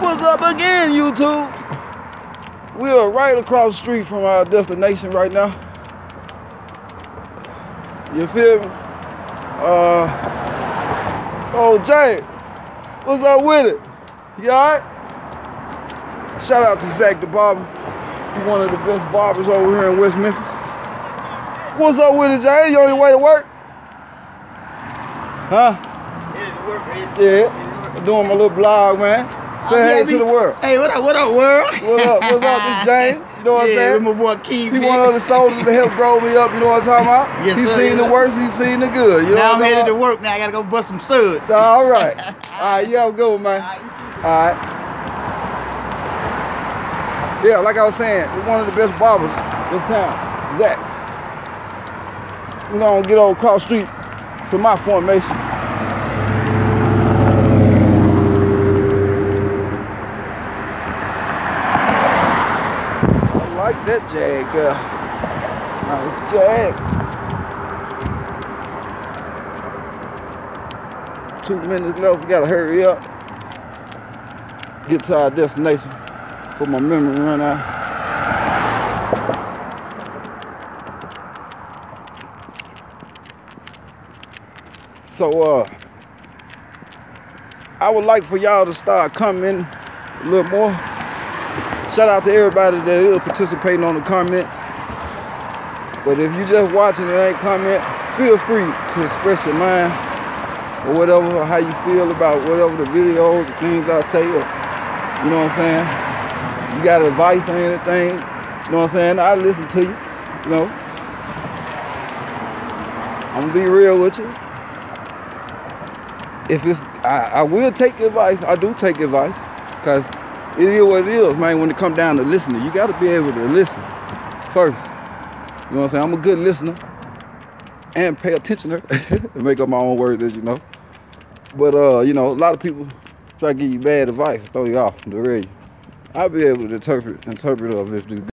What's up again, YouTube? We are right across the street from our destination right now. You feel me? Uh, oh, Jay, what's up with it? You alright? Shout out to Zach the Barber. He's one of the best barbers over here in West Memphis. What's up with it, Jay? You on your way to work? Huh? Yeah. Doing my little blog, man. Say Oh, hey yeah, to the world. Hey, what up, what up, world? What up? What's up? This James. You know what I'm saying? with my boy Keith. He one of the soldiers that helped grow me up. You know what I'm talking about? Yes, he's sir, seen yes, the worst. He's seen the good. You know Now I'm headed to work. Now I gotta go bust some suds. about? All right. All right. You have a good one, man. All right. Yeah, like I was saying, we're one of the best barbers in town. Zach. I'm gonna get across the street to my formation. I like that Jag. Uh, nice Jag. Two minutes left. We gotta hurry up. Get to our destination for my memory run out. So uh I would like for y'all to start coming a little more. Shout out to everybody that is participating on the comments. But if you just watching and ain't comment, feel free to express your mind or whatever, or how you feel about whatever the videos, the things I say, or, you know what I'm saying? You got advice on anything, you know what I'm saying? I listen to you, you know. I'm gonna be real with you. If it's, I, I will take advice. I do take advice, cause it is what it is, man. When it come down to listening, you got to be able to listen first. You know what I'm saying? I'm a good listener and pay attention attentioner. Make up my own words, as you know. But uh, you know, a lot of people try to give you bad advice, throw you off the radio. I'll be able to interpret interpret of the